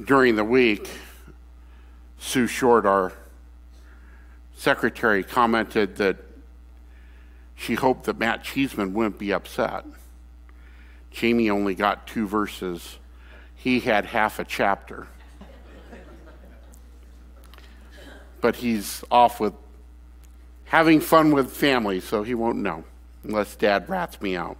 during the week, Sue Short, our secretary, commented that she hoped that Matt Cheeseman wouldn't be upset. Jamie only got two verses, he had half a chapter. but he's off with having fun with family, so he won't know unless dad rats me out.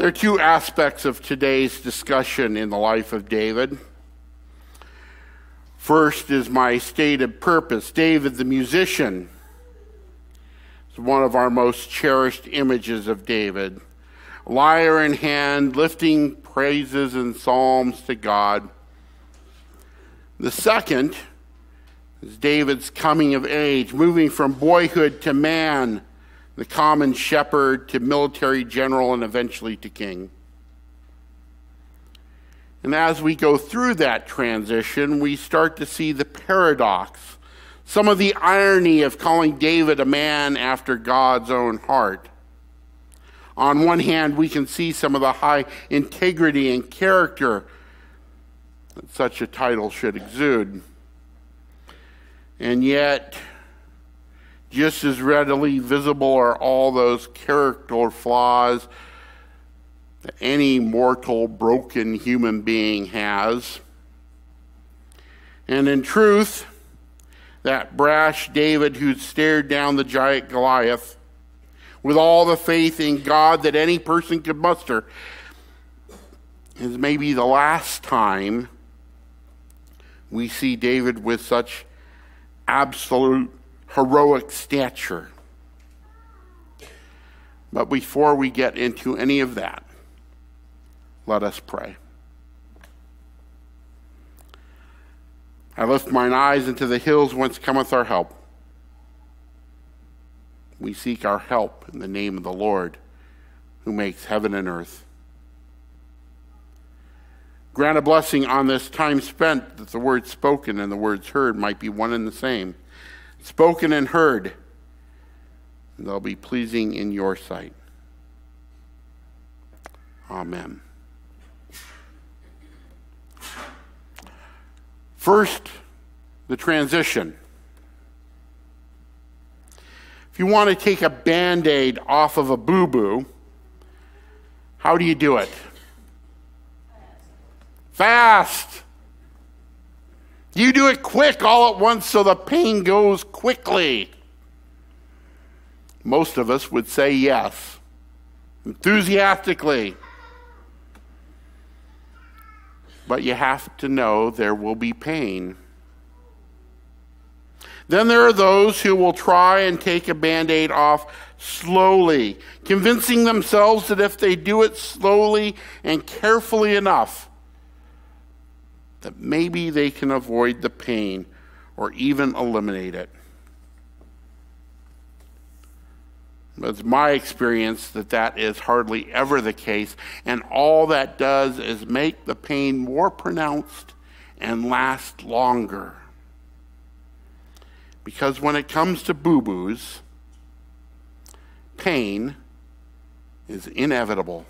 There are two aspects of today's discussion in the life of David. First is my stated purpose. David, the musician, is one of our most cherished images of David. Lyre in hand, lifting praises and psalms to God. The second is David's coming of age, moving from boyhood to man, the common shepherd to military general, and eventually to king. And as we go through that transition, we start to see the paradox, some of the irony of calling David a man after God's own heart. On one hand, we can see some of the high integrity and character that such a title should exude. And yet, just as readily visible are all those character flaws that any mortal, broken human being has. And in truth, that brash David who stared down the giant Goliath with all the faith in God that any person could muster is maybe the last time we see David with such absolute heroic stature. But before we get into any of that, let us pray. I lift mine eyes into the hills whence cometh our help. We seek our help in the name of the Lord who makes heaven and earth. Grant a blessing on this time spent that the words spoken and the words heard might be one and the same. Spoken and heard, and they'll be pleasing in your sight. Amen. First, the transition. If you want to take a band aid off of a boo boo, how do you do it? Fast. You do it quick all at once so the pain goes quickly. Most of us would say yes, enthusiastically. But you have to know there will be pain. Then there are those who will try and take a band aid off slowly, convincing themselves that if they do it slowly and carefully enough, that maybe they can avoid the pain or even eliminate it. But It's my experience that that is hardly ever the case, and all that does is make the pain more pronounced and last longer. Because when it comes to boo boos, pain is inevitable.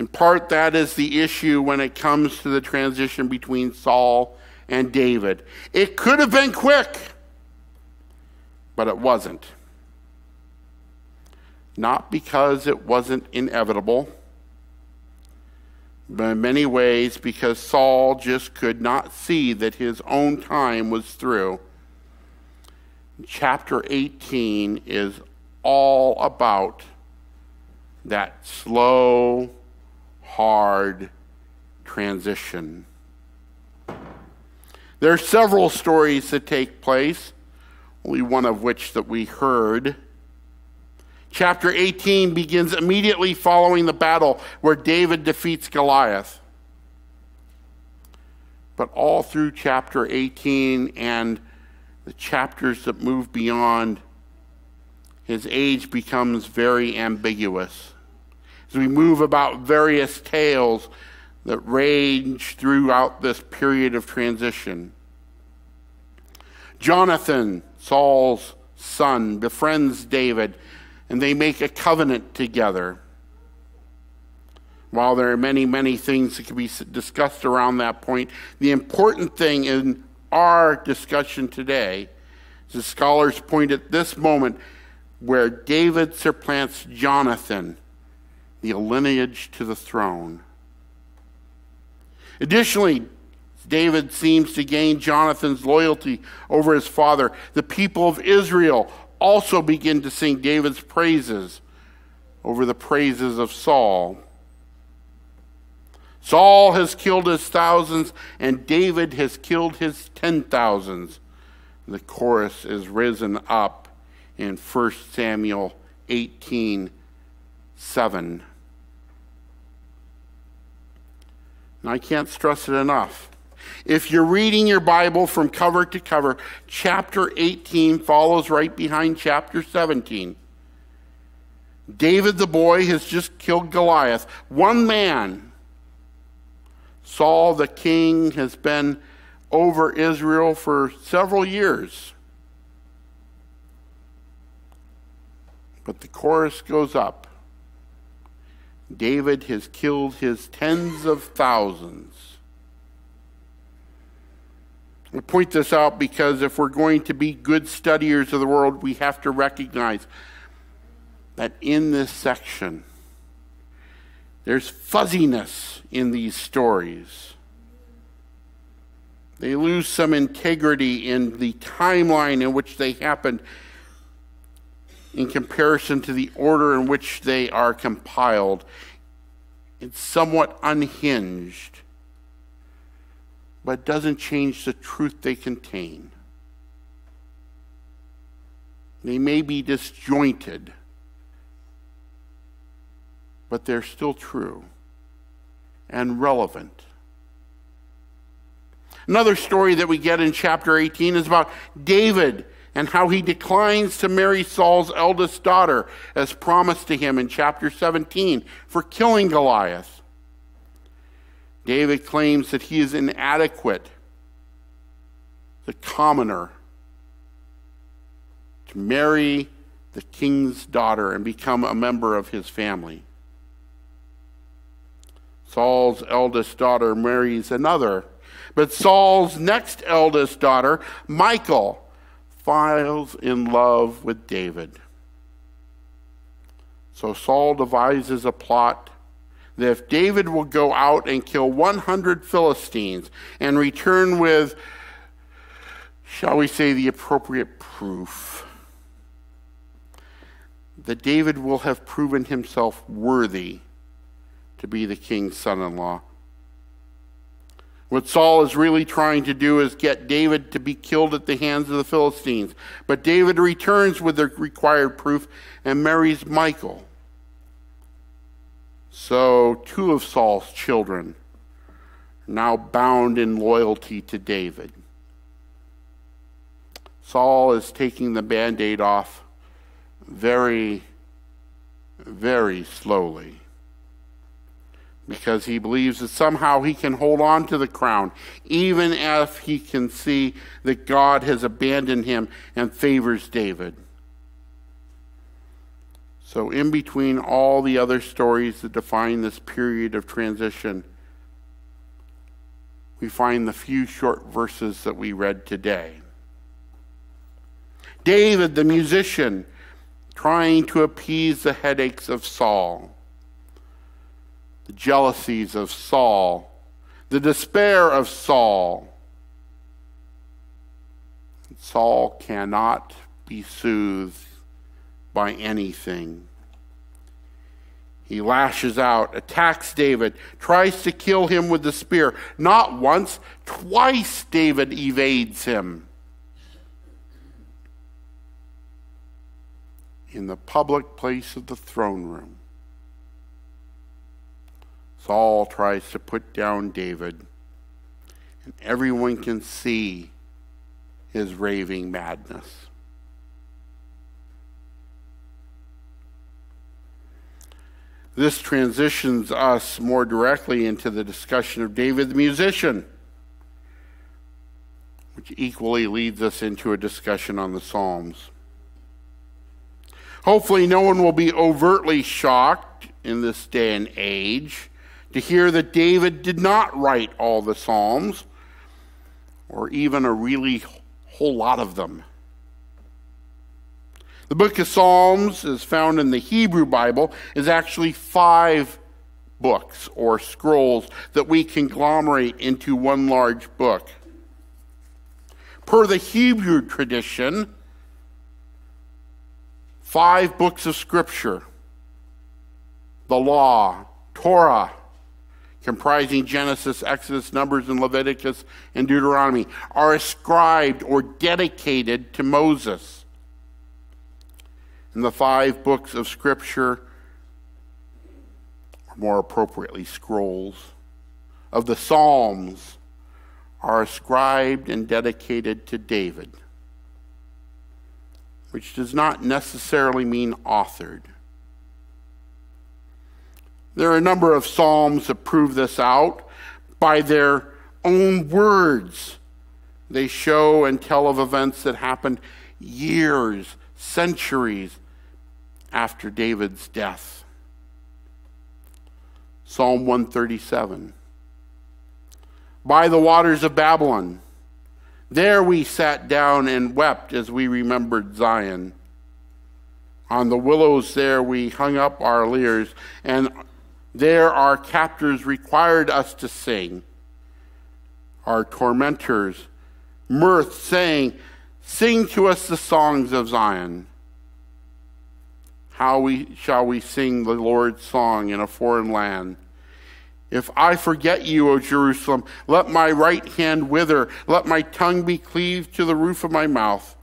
In part, that is the issue when it comes to the transition between Saul and David. It could have been quick, but it wasn't. Not because it wasn't inevitable, but in many ways because Saul just could not see that his own time was through. Chapter 18 is all about that slow, hard transition. There are several stories that take place, only one of which that we heard. Chapter 18 begins immediately following the battle where David defeats Goliath. But all through chapter 18 and the chapters that move beyond, his age becomes very ambiguous as we move about various tales that range throughout this period of transition. Jonathan, Saul's son, befriends David, and they make a covenant together. While there are many, many things that can be discussed around that point, the important thing in our discussion today is the scholars point at this moment where David supplants Jonathan, the lineage to the throne. Additionally, David seems to gain Jonathan's loyalty over his father. The people of Israel also begin to sing David's praises over the praises of Saul. Saul has killed his thousands, and David has killed his ten thousands. The chorus is risen up in 1 Samuel 18 7. And I can't stress it enough. If you're reading your Bible from cover to cover, chapter 18 follows right behind chapter 17. David the boy has just killed Goliath. One man. Saul the king has been over Israel for several years. But the chorus goes up. David has killed his tens of thousands. I point this out because if we're going to be good studiers of the world, we have to recognize that in this section, there's fuzziness in these stories. They lose some integrity in the timeline in which they happened in comparison to the order in which they are compiled. It's somewhat unhinged, but doesn't change the truth they contain. They may be disjointed, but they're still true and relevant. Another story that we get in chapter 18 is about David and how he declines to marry Saul's eldest daughter, as promised to him in chapter 17, for killing Goliath. David claims that he is inadequate, the commoner, to marry the king's daughter and become a member of his family. Saul's eldest daughter marries another, but Saul's next eldest daughter, Michal, falls in love with David. So Saul devises a plot that if David will go out and kill 100 Philistines and return with, shall we say, the appropriate proof, that David will have proven himself worthy to be the king's son in law. What Saul is really trying to do is get David to be killed at the hands of the Philistines. But David returns with the required proof and marries Michal. So, two of Saul's children are now bound in loyalty to David. Saul is taking the band aid off very, very slowly because he believes that somehow he can hold on to the crown, even if he can see that God has abandoned him and favors David. So, in between all the other stories that define this period of transition, we find the few short verses that we read today. David, the musician, trying to appease the headaches of Saul the jealousies of Saul, the despair of Saul. Saul cannot be soothed by anything. He lashes out, attacks David, tries to kill him with the spear. Not once, twice David evades him. In the public place of the throne room. Saul tries to put down David, and everyone can see his raving madness. This transitions us more directly into the discussion of David the musician, which equally leads us into a discussion on the Psalms. Hopefully, no one will be overtly shocked in this day and age to hear that David did not write all the Psalms, or even a really whole lot of them. The book of Psalms is found in the Hebrew Bible is actually five books or scrolls that we conglomerate into one large book. Per the Hebrew tradition, five books of scripture the law, Torah, comprising Genesis, Exodus, Numbers, and Leviticus, and Deuteronomy, are ascribed or dedicated to Moses. And the five books of Scripture, or more appropriately, scrolls, of the Psalms, are ascribed and dedicated to David, which does not necessarily mean authored. There are a number of Psalms that prove this out by their own words. They show and tell of events that happened years, centuries after David's death. Psalm 137. By the waters of Babylon, there we sat down and wept as we remembered Zion. On the willows there we hung up our lyres, and there, our captors required us to sing. Our tormentors, mirth, saying, Sing to us the songs of Zion. How we, shall we sing the Lord's song in a foreign land? If I forget you, O Jerusalem, let my right hand wither, let my tongue be cleaved to the roof of my mouth.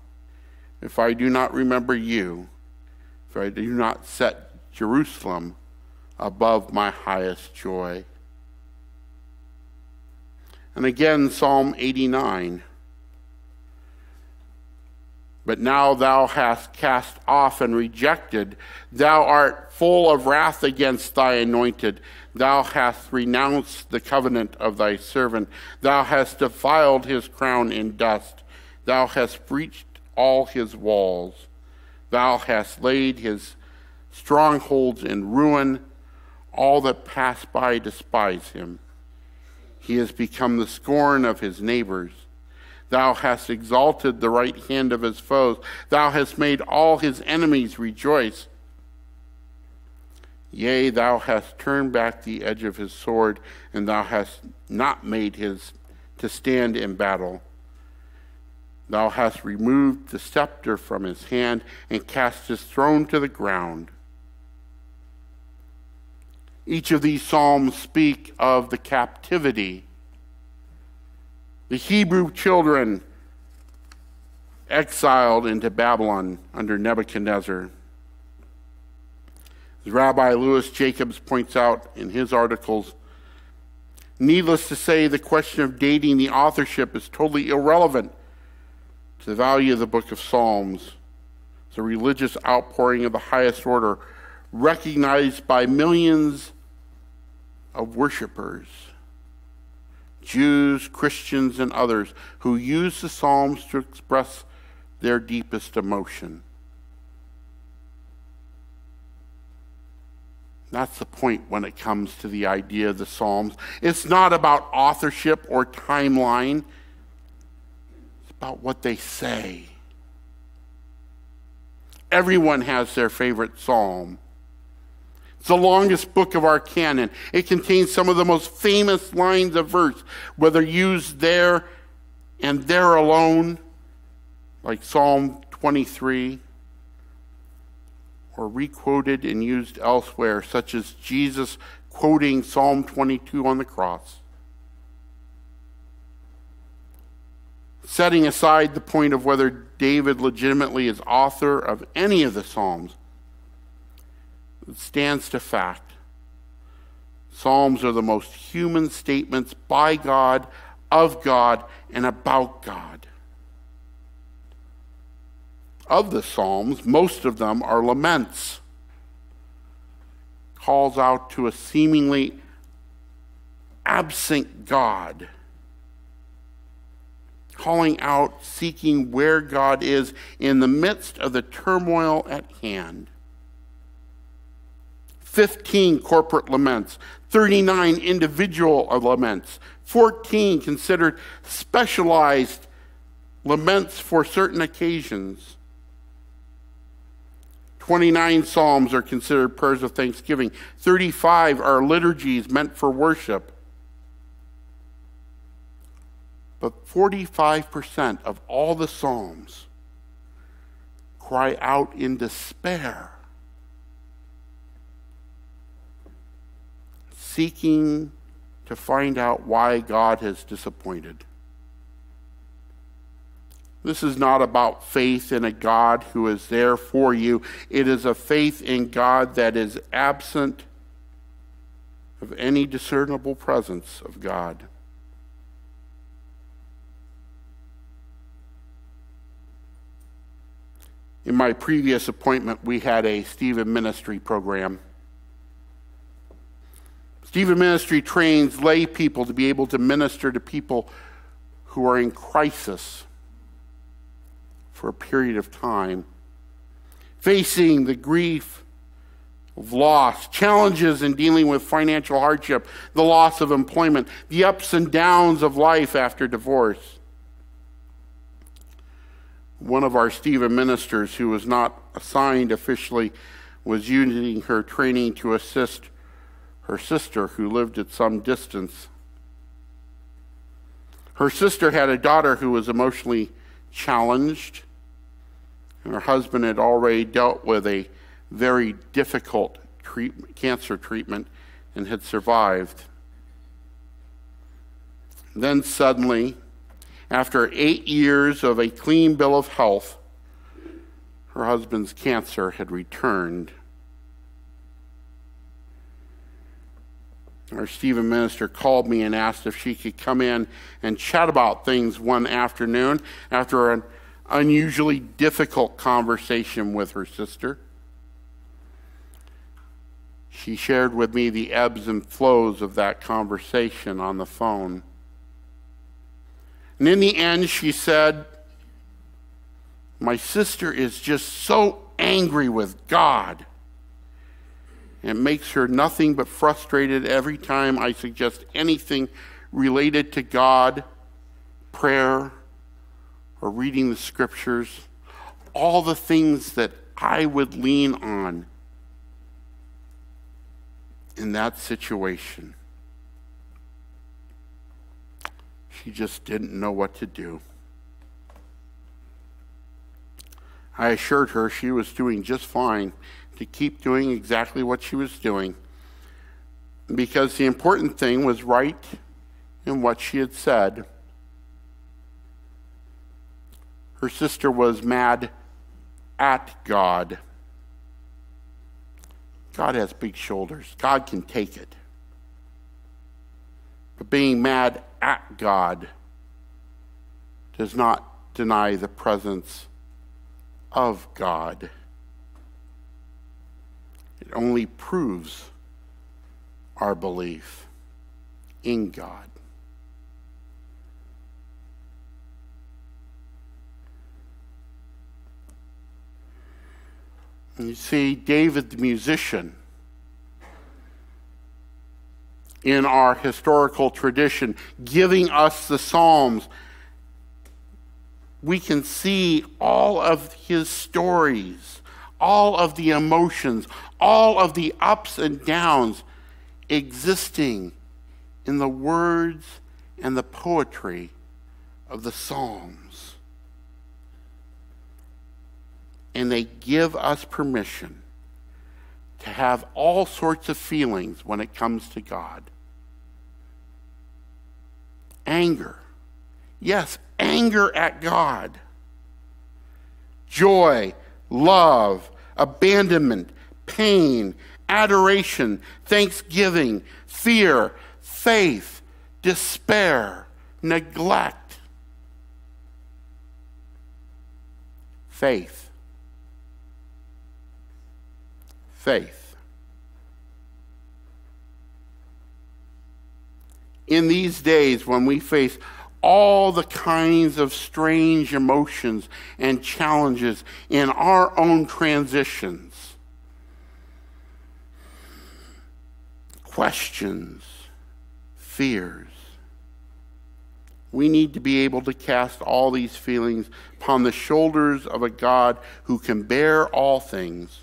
If I do not remember you, if I do not set Jerusalem above my highest joy. And again, Psalm 89. But now thou hast cast off and rejected. Thou art full of wrath against thy anointed. Thou hast renounced the covenant of thy servant. Thou hast defiled his crown in dust. Thou hast breached all his walls. Thou hast laid his strongholds in ruin all that pass by despise him. He has become the scorn of his neighbors. Thou hast exalted the right hand of his foes. Thou hast made all his enemies rejoice. Yea, thou hast turned back the edge of his sword, and thou hast not made his to stand in battle. Thou hast removed the scepter from his hand and cast his throne to the ground. Each of these psalms speak of the captivity. The Hebrew children exiled into Babylon under Nebuchadnezzar. As Rabbi Louis Jacobs points out in his articles, needless to say, the question of dating the authorship is totally irrelevant to the value of the book of Psalms. It's a religious outpouring of the highest order, recognized by millions of worshipers, Jews, Christians, and others who use the Psalms to express their deepest emotion. That's the point when it comes to the idea of the Psalms. It's not about authorship or timeline, it's about what they say. Everyone has their favorite psalm. It's the longest book of our canon. It contains some of the most famous lines of verse, whether used there and there alone, like Psalm 23, or requoted and used elsewhere, such as Jesus quoting Psalm 22 on the cross. Setting aside the point of whether David legitimately is author of any of the Psalms, it stands to fact. Psalms are the most human statements by God, of God, and about God. Of the Psalms, most of them are laments, calls out to a seemingly absent God, calling out, seeking where God is in the midst of the turmoil at hand 15 corporate laments, 39 individual laments, 14 considered specialized laments for certain occasions. 29 psalms are considered prayers of thanksgiving. 35 are liturgies meant for worship. But 45% of all the psalms cry out in despair, seeking to find out why God has disappointed. This is not about faith in a God who is there for you. It is a faith in God that is absent of any discernible presence of God. In my previous appointment, we had a Stephen Ministry program. Stephen Ministry trains lay people to be able to minister to people who are in crisis for a period of time, facing the grief of loss, challenges in dealing with financial hardship, the loss of employment, the ups and downs of life after divorce. One of our Stephen ministers, who was not assigned officially, was using her training to assist her sister who lived at some distance. Her sister had a daughter who was emotionally challenged, and her husband had already dealt with a very difficult cancer treatment and had survived. Then suddenly, after eight years of a clean bill of health, her husband's cancer had returned. Our Stephen minister called me and asked if she could come in and chat about things one afternoon after an unusually difficult conversation with her sister. She shared with me the ebbs and flows of that conversation on the phone. And in the end, she said, My sister is just so angry with God. It makes her nothing but frustrated every time I suggest anything related to God, prayer, or reading the scriptures, all the things that I would lean on in that situation. She just didn't know what to do. I assured her she was doing just fine to keep doing exactly what she was doing because the important thing was right in what she had said. Her sister was mad at God. God has big shoulders, God can take it. But being mad at God does not deny the presence of God. It only proves our belief in God. You see, David the musician, in our historical tradition, giving us the Psalms, we can see all of his stories all of the emotions, all of the ups and downs existing in the words and the poetry of the Psalms. And they give us permission to have all sorts of feelings when it comes to God. Anger. Yes, anger at God. Joy love, abandonment, pain, adoration, thanksgiving, fear, faith, despair, neglect. Faith. Faith. In these days when we face all the kinds of strange emotions and challenges in our own transitions. questions, fears. We need to be able to cast all these feelings upon the shoulders of a God who can bear all things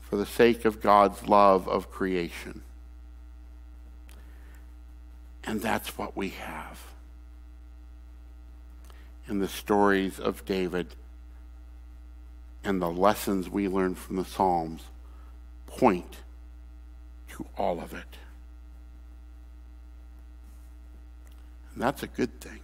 for the sake of God's love of creation. And that's what we have in the stories of David and the lessons we learn from the Psalms point to all of it. And that's a good thing.